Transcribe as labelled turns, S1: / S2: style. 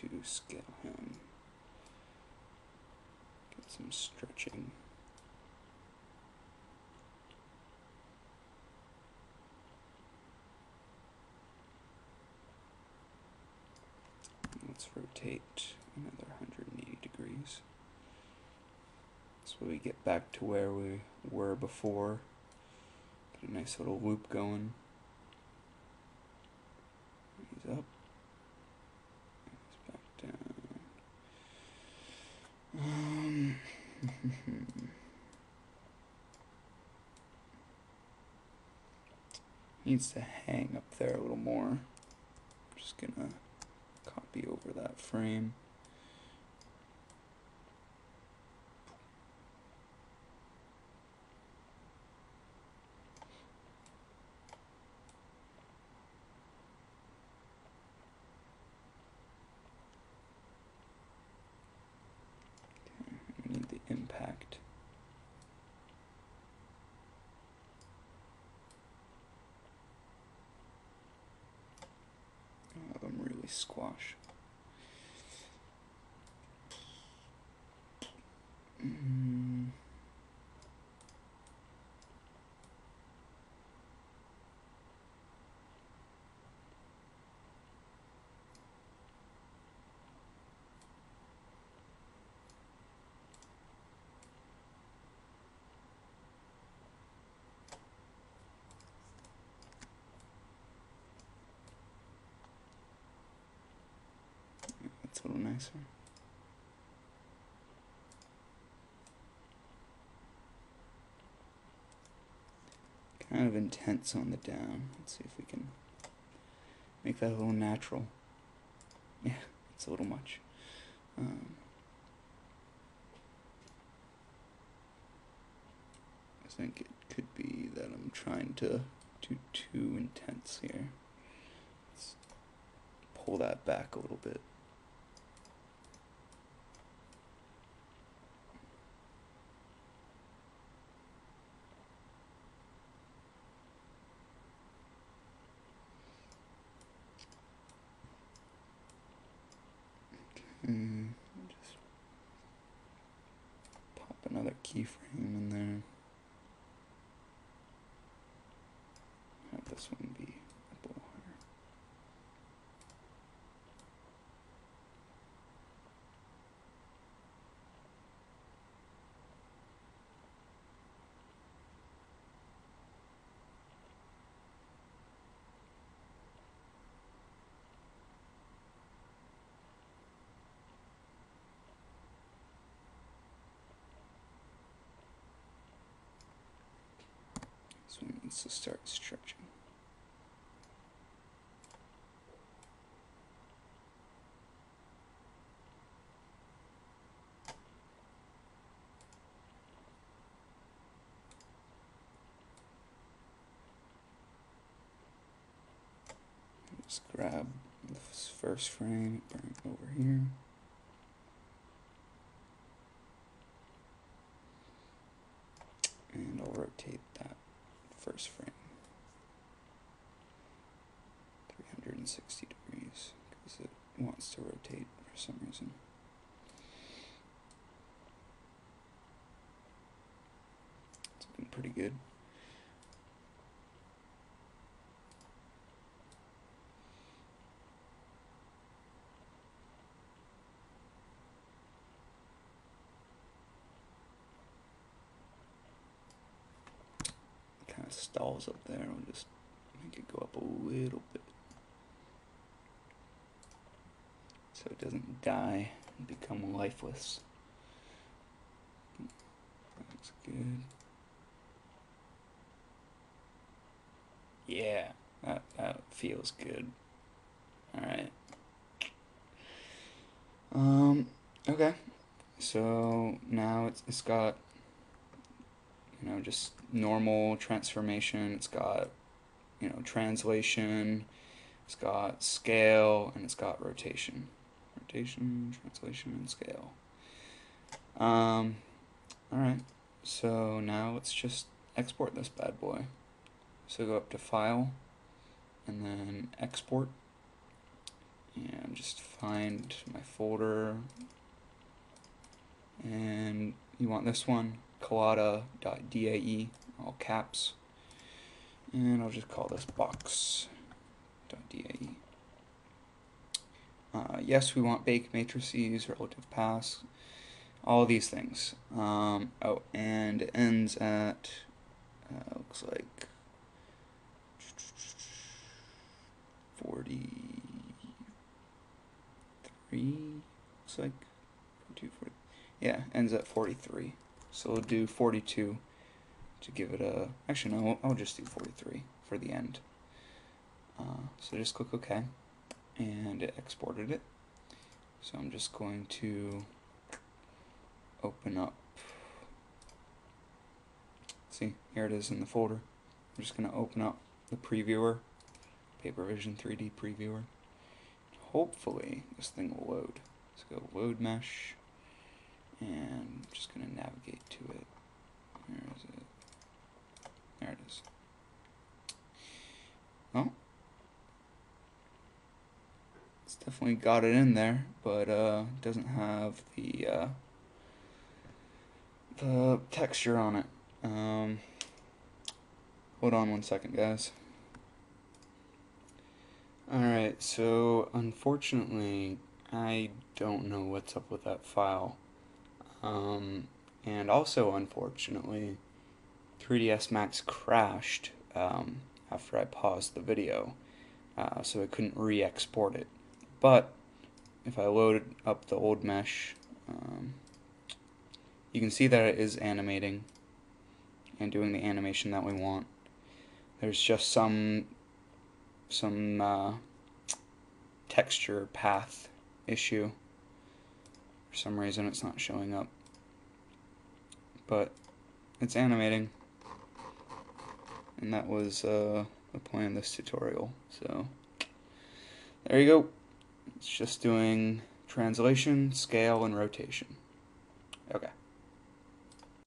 S1: to scale him. Get some stretching. Let's rotate another 180 degrees. So we get back to where we were before. Get a nice little loop going. He's up. He's back down. Um, needs to hang up there a little more. I'm Just gonna copy over that frame. need the impact. Squash. Mm. That's a little nicer. Kind of intense on the down. Let's see if we can make that a little natural. Yeah, it's a little much. Um, I think it could be that I'm trying to do too intense here. Let's pull that back a little bit. Mm, just pop another keyframe in there. Have this one be a little higher. Needs to start stretching. Just grab this first frame, bring it over here. And I'll rotate that first frame 360 degrees because it wants to rotate for some reason. It's looking pretty good. Kind of stalls up there. I'll just make it go up a little bit. So it doesn't die and become lifeless. That's good. Yeah, that, that feels good. Alright. Um, okay. So now it's, it's got you know, just normal transformation. It's got, you know, translation. It's got scale and it's got rotation. Rotation, translation, and scale. Um, all right. So now let's just export this bad boy. So go up to File, and then Export, and just find my folder and you want this one collada.dae all caps. And I'll just call this box.dae uh, yes we want bake matrices relative paths all these things. Um, oh and it ends at uh, looks like 43 looks like. 42 40 yeah ends at 43 so we'll do 42 to give it a actually no I'll just do 43 for the end. Uh, so just click OK and it exported it. So I'm just going to open up see here it is in the folder. I'm just going to open up the previewer Papervision 3D previewer. Hopefully this thing will load. Let's go load mesh and I'm just going to navigate to it. Where is it? There it is. Oh it's definitely got it in there but uh doesn't have the uh the texture on it. Um hold on one second guys. Alright, so unfortunately, I don't know what's up with that file. Um, and also, unfortunately, 3ds Max crashed um, after I paused the video, uh, so I couldn't re-export it. But, if I load up the old mesh, um, you can see that it is animating and doing the animation that we want. There's just some some uh, texture path issue. For some reason it's not showing up. But it's animating. And that was uh, the point of this tutorial. So there you go. It's just doing translation, scale, and rotation. Okay.